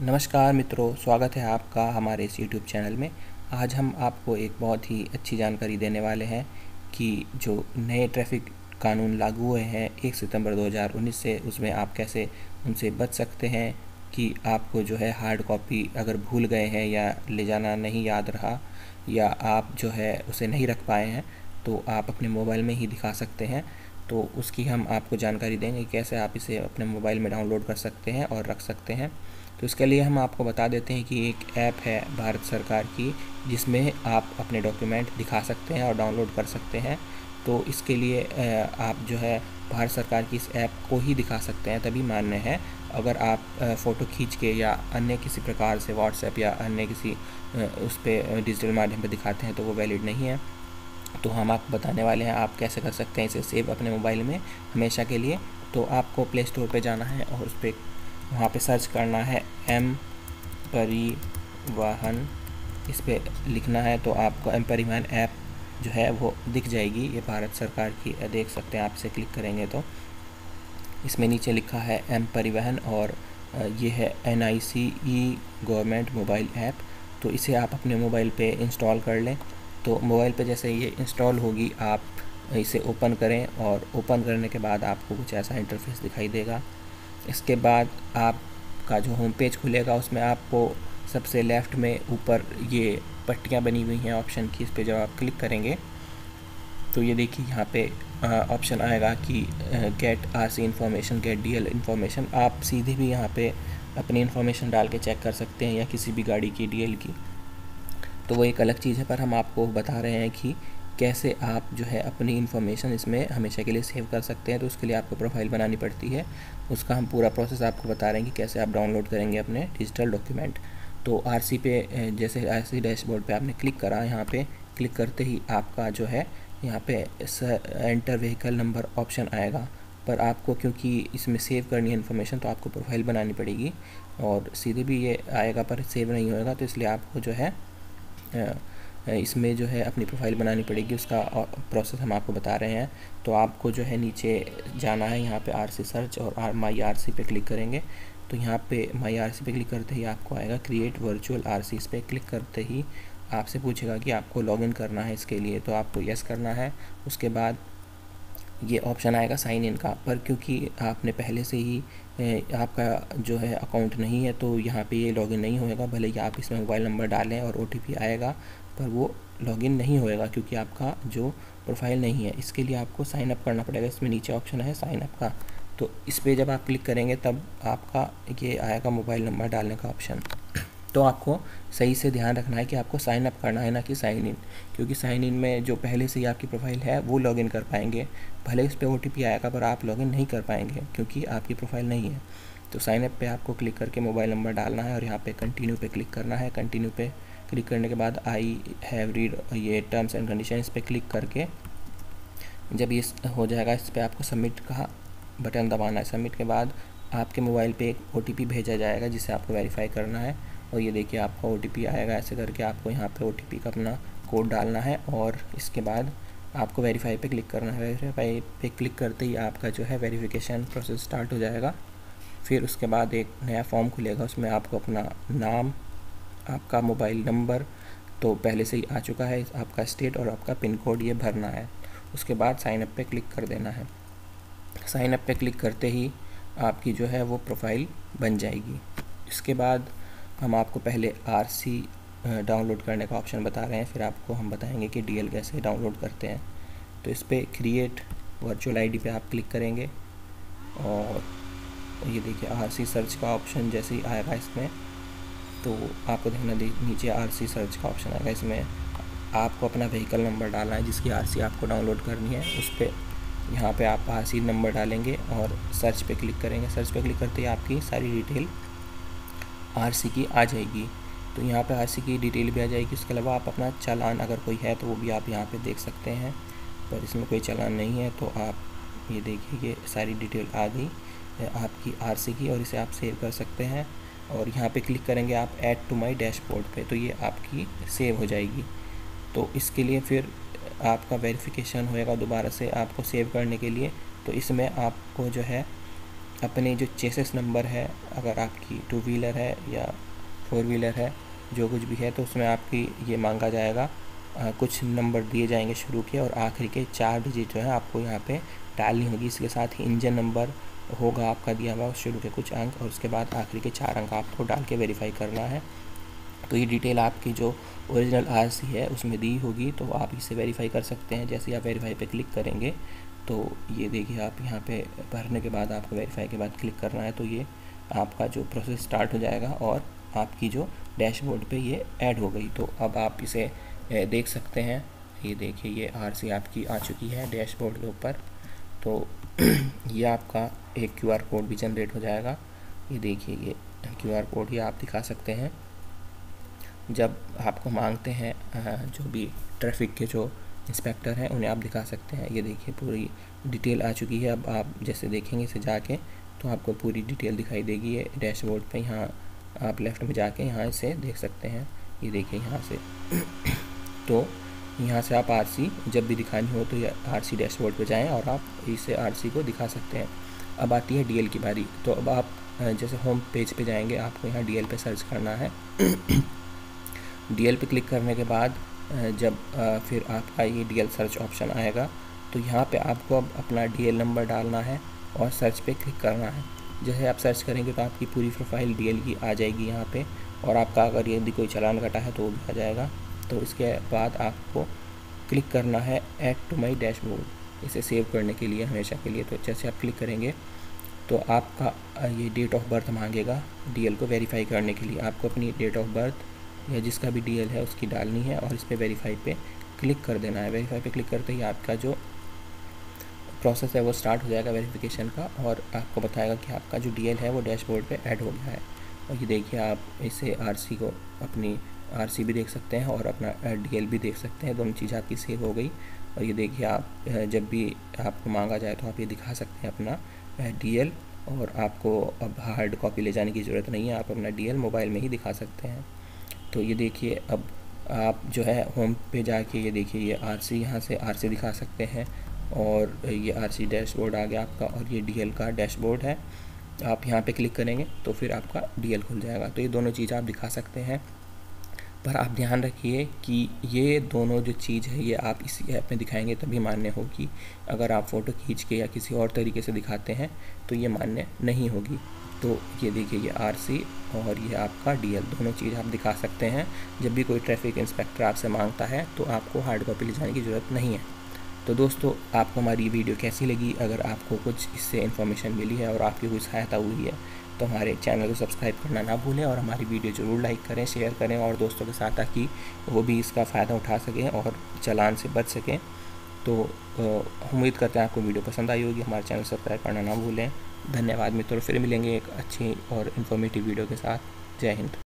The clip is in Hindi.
नमस्कार मित्रों, स्वागत है आपका हमारे इस यूट्यूब चैनल में। आज हम आपको एक बहुत ही अच्छी जानकारी देने वाले हैं कि जो नए ट्रैफ़िक कानून लागू हुए हैं एक सितंबर 2019 से, उसमें आप कैसे उनसे बच सकते हैं कि आपको जो है हार्ड कॉपी अगर भूल गए हैं या ले जाना नहीं याद रहा या आप जो है उसे नहीं रख पाए हैं तो आप अपने मोबाइल में ही दिखा सकते हैं। तो उसकी हम आपको जानकारी देंगे कैसे आप इसे अपने मोबाइल में डाउनलोड कर सकते हैं और रख सकते हैं। तो इसके लिए हम आपको बता देते हैं कि एक ऐप है भारत सरकार की, जिसमें आप अपने डॉक्यूमेंट दिखा सकते हैं और डाउनलोड कर सकते हैं। तो इसके लिए आप जो है भारत सरकार की इस ऐप को ही दिखा सकते हैं, तभी मान्य है। अगर आप फ़ोटो खींच के या अन्य किसी प्रकार से व्हाट्सएप या अन्य किसी उस पर डिजिटल माध्यम पर दिखाते हैं तो वो वैलिड नहीं है। तो हम आपको बताने वाले हैं, आप कैसे कर सकते हैं इसे सेव अपने मोबाइल में हमेशा के लिए। तो आपको प्ले स्टोर पर जाना है और उस पर वहाँ पे सर्च करना है एम परिवहन। इस पर लिखना है तो आपको एम परिवहन ऐप जो है वो दिख जाएगी। ये भारत सरकार की देख सकते हैं, आप इसे क्लिक करेंगे तो। इसमें नीचे लिखा है एम परिवहन और ये है N I C E government mobile app. तो इसे आप अपने मोबाइल पे इंस्टॉल कर लें। तो मोबाइल पे जैसे ये इंस्टॉल होगी, आप इसे ओपन करें और ओपन करने के बाद आपको कुछ ऐसा इंटरफेस दिखाई देगा। इसके बाद आपका जो होम पेज खुलेगा, उसमें आपको सबसे लेफ़्ट में ऊपर ये पट्टियाँ बनी हुई हैं ऑप्शन की, इस पर जब आप क्लिक करेंगे तो ये देखिए यहाँ पे ऑप्शन आएगा कि get R C information get D L information आप सीधे भी यहाँ पे अपनी इन्फॉर्मेशन डाल के चेक कर सकते हैं या किसी भी गाड़ी की डी एल की। तो वो एक अलग चीज़ है, पर हम आपको बता रहे हैं कि कैसे आप जो है अपनी इन्फॉर्मेशन इसमें हमेशा के लिए सेव कर सकते हैं तो उसके लिए आपको प्रोफ़ाइल बनानी पड़ती है। उसका हम पूरा प्रोसेस आपको बता रहे हैं कि कैसे आप डाउनलोड करेंगे अपने डिजिटल डॉक्यूमेंट तो आरसी पे जैसे आर सी डैशबोर्ड पर आपने क्लिक करा, यहाँ पर क्लिक करते ही आपका जो है, यहाँ पे एंटर व्हीकल नंबर ऑप्शन आएगा। पर आपको क्योंकि इसमें सेव करनी है इन्फॉर्मेशन तो आपको प्रोफ़ाइल बनानी पड़ेगी और सीधे भी ये आएगा पर सेव नहीं होएगा तो इसलिए आपको जो है इसमें जो है अपनी प्रोफ़ाइल बनानी पड़ेगी, उसका प्रोसेस हम आपको बता रहे हैं। तो आपको जो है नीचे जाना है, यहाँ पे आर सी सर्च और आर माई आर पे क्लिक करेंगे। तो यहाँ पे माई आर पे क्लिक करते ही आपको आएगा क्रिएट वर्चुअल आर सी इस पर क्लिक करते ही आपसे पूछेगा कि आपको लॉगिन करना है इसके लिए। तो आपको यस करना है। उसके बाद ये ऑप्शन आएगा साइन इन का। पर क्योंकि आपने पहले से ही आपका जो है अकाउंट नहीं है तो यहाँ पे ये लॉगिन नहीं होएगा। भले ही आप इसमें मोबाइल नंबर डालें और ओटीपी आएगा, पर वो लॉगिन नहीं होएगा, क्योंकि आपका जो प्रोफ़ाइल नहीं है। इसके लिए आपको साइन अप करना पड़ेगा। इसमें नीचे ऑप्शन है साइन अप का। तो इस पर जब आप क्लिक करेंगे, तब आपका ये आएगा मोबाइल नंबर डालने का ऑप्शन तो आपको सही से ध्यान रखना है कि आपको साइन अप करना है ना कि साइन इन क्योंकि साइन इन में जो पहले से ही आपकी प्रोफ़ाइल है, वो लॉगिन कर पाएँगे। भले उस पर ओ आएगा, पर आप लॉगिन नहीं कर पाएँगे, क्योंकि आपकी प्रोफ़ाइल नहीं है। तो साइन अप पे आपको क्लिक करके मोबाइल नंबर डालना है और यहाँ पे कंटिन्यू पे क्लिक करना है। कंटिन्यू पे क्लिक करने के बाद आई हैव रीड ये टर्म्स एंड कंडीशन इस पर क्लिक करके जब ये हो जाएगा, इस पर आपको सबमिट का बटन दबाना है। सबमिट के बाद आपके मोबाइल पे एक ओटीपी भेजा जाएगा, जिसे आपको वेरीफाई करना है। और ये देखिए आपका ओ आएगा। ऐसे करके आपको यहाँ पे ओटीपी का अपना कोड डालना है और इसके बाद आपको वेरीफाई पे क्लिक करना है। वेरीफाई पे क्लिक करते ही आपका जो है वेरिफिकेशन प्रोसेस स्टार्ट हो जाएगा। फिर उसके बाद एक नया फॉर्म खुलेगा, उसमें आपको अपना नाम, आपका मोबाइल नंबर तो पहले से ही आ चुका है। आपका स्टेट और आपका पिन कोड ये भरना है। उसके बाद साइन अप पे क्लिक कर देना है। साइन अप पे क्लिक करते ही आपकी जो है वो प्रोफ़ाइल बन जाएगी। इसके बाद हम आपको पहले आर सी डाउनलोड करने का ऑप्शन बता रहे हैं, फिर आपको हम बताएँगे कि डीएल कैसे डाउनलोड करते हैं। तो इस पर क्रिएट वर्चुअल आईडी पे आप क्लिक करेंगे और ये देखिए आर सी सर्च का ऑप्शन जैसे ही आएगा इसमें तो आपको देखना नीचे आर सी सर्च का ऑप्शन आएगा। इसमें आपको अपना व्हीकल नंबर डालना है जिसकी आर सी आपको डाउनलोड करनी है। उस पर यहाँ पे आप आर सी नंबर डालेंगे और सर्च पे क्लिक करेंगे। सर्च पे क्लिक करते ही आपकी सारी डिटेल आर सी की आ जाएगी। तो यहाँ पे आर सी की डिटेल भी आ जाएगी। उसके अलावा आप अपना चालान अगर कोई है तो वो भी आप यहाँ पे देख सकते हैं। पर इसमें कोई चालान नहीं है तो आप ये देखिए ये सारी डिटेल आ गई आपकी आर सी की और इसे आप सेव कर सकते हैं। और यहाँ पे क्लिक करेंगे आप ऐड टू माई डैशबोर्ड पे तो ये आपकी सेव हो जाएगी। तो इसके लिए फिर आपका वेरिफिकेशन होएगा दोबारा से आपको सेव करने के लिए। तो इसमें आपको जो है अपने जो चेसिस नंबर है अगर आपकी टू व्हीलर है या फोर व्हीलर है जो कुछ भी है तो उसमें आपकी ये मांगा जाएगा। आ, कुछ नंबर दिए जाएँगे शुरू के और आखिरी के चार डिजिट जो है आपको यहाँ पे डालनी होगी। इसके साथ ही इंजन नंबर होगा आपका दिया हुआ शुरू के कुछ अंक और उसके बाद आखिरी के चार अंक आपको डाल के वेरीफाई करना है। तो ये डिटेल आपकी जो ओरिजिनल आर है उसमें दी होगी तो आप इसे वेरीफाई कर सकते हैं। जैसे आप वेरीफाई पे क्लिक करेंगे तो ये देखिए, आप यहाँ पे भरने के बाद आपको वेरीफाई के बाद क्लिक करना है तो ये आपका जो प्रोसेस स्टार्ट हो जाएगा और आपकी जो डैशबोर्ड पे ये ऐड हो गई। तो अब आप इसे देख सकते हैं। ये देखिए, ये आरसी आपकी आ चुकी है डैशबोर्ड के ऊपर। तो ये आपका एक क्यूआर कोड भी जनरेट हो जाएगा। ये देखिए, ये क्यूआर कोड ही आप दिखा सकते हैं। जब आपको मांगते हैं जो भी ट्रैफ़िक के जो इंस्पेक्टर हैं, उन्हें आप दिखा सकते हैं। ये देखिए, पूरी डिटेल आ चुकी है। अब आप जैसे देखेंगे इसे जाके तो आपको पूरी डिटेल दिखाई देगी। ये डैशबोर्ड पे यहाँ आप लेफ़्ट में जाके यहाँ इसे देख सकते हैं। ये देखिए यहाँ से। तो यहाँ से आप आरसी जब भी दिखानी हो तो ये आरसी डैशबोर्ड पे जाएँ और आप इसे आरसी को दिखा सकते हैं। अब आती है डीएल की बारी। तो अब आप जैसे होम पेज पे जाएँगे, आपको यहाँ डीएल पे सर्च करना है। डीएल पे क्लिक करने के बाद जब फिर आपका ये डीएल सर्च ऑप्शन आएगा तो यहाँ पे आपको अब अपना डीएल नंबर डालना है और सर्च पे क्लिक करना है। जैसे आप सर्च करेंगे तो आपकी पूरी प्रोफ़ाइल डीएल की आ जाएगी यहाँ पे और आपका अगर यदि कोई चलान कटा है तो वो भी आ जाएगा। तो इसके बाद आपको क्लिक करना है ऐड टू माई डैशबोर्ड इसे सेव करने के लिए, हमेशा के लिए तो जैसे आप क्लिक करेंगे तो आपका ये डेट ऑफ़ बर्थ मांगेगा डीएल को वेरीफाई करने के लिए। आपको अपनी डेट ऑफ़ बर्थ या जिसका भी डीएल है, उसकी डालनी है और इस पर वेरीफाई पे क्लिक कर देना है। वेरीफाई पे क्लिक करते ही आपका जो प्रोसेस है, वो स्टार्ट हो जाएगा वेरिफिकेशन का और आपको बताएगा कि आपका जो डीएल है, वो डैशबोर्ड पे ऐड हो गया है। और ये देखिए, आप इसे आरसी को अपनी आरसी भी देख सकते हैं और अपना डीएल भी देख सकते हैं। दोनों चीज़ आपकी सेव हो गई। और ये देखिए, आप जब भी आपको मांगा जाए तो आप ये दिखा सकते हैं अपना डीएल और आपको अब हार्ड कॉपी ले जाने की ज़रूरत नहीं है। आप अपना डीएल मोबाइल में ही दिखा सकते हैं। तो ये देखिए, अब आप जो है होम पे जाके ये देखिए, ये आर सी यहाँ से आर सी दिखा सकते हैं और ये आर सी डैशबोर्ड आ गया आपका और ये डी एल का डैशबोर्ड है। आप यहाँ पे क्लिक करेंगे तो फिर आपका डी एल खुल जाएगा। तो ये दोनों चीज़ आप दिखा सकते हैं। पर आप ध्यान रखिए कि ये दोनों जो चीज़ है, ये आप इसी ऐप में दिखाएँगे तभी मान्य होगी। अगर आप फ़ोटो खींच के या किसी और तरीके से दिखाते हैं तो ये मान्य नहीं होगी। तो ये देखिए, ये आरसी और ये आपका डीएल दोनों चीज़ आप दिखा सकते हैं। जब भी कोई ट्रैफ़िक इंस्पेक्टर आपसे माँगता है तो आपको हार्ड कॉपी ले जाने की ज़रूरत नहीं है। तो दोस्तों, आपको हमारी वीडियो कैसी लगी? अगर आपको कुछ इससे इन्फॉर्मेशन मिली है और आपकी कोई सहायता हुई है तो हमारे चैनल को सब्सक्राइब करना ना भूलें और हमारी वीडियो ज़रूर लाइक करें शेयर करें और दोस्तों के साथ ताकि वो भी इसका फ़ायदा उठा सकें और चलान से बच सकें। तो उम्मीद करते हैं आपको वीडियो पसंद आई होगी। हमारे चैनल सब्सक्राइब करना ना भूलें। धन्यवाद मित्रों, फिर मिलेंगे एक अच्छी और इन्फॉर्मेटिव वीडियो के साथ। जय हिंद।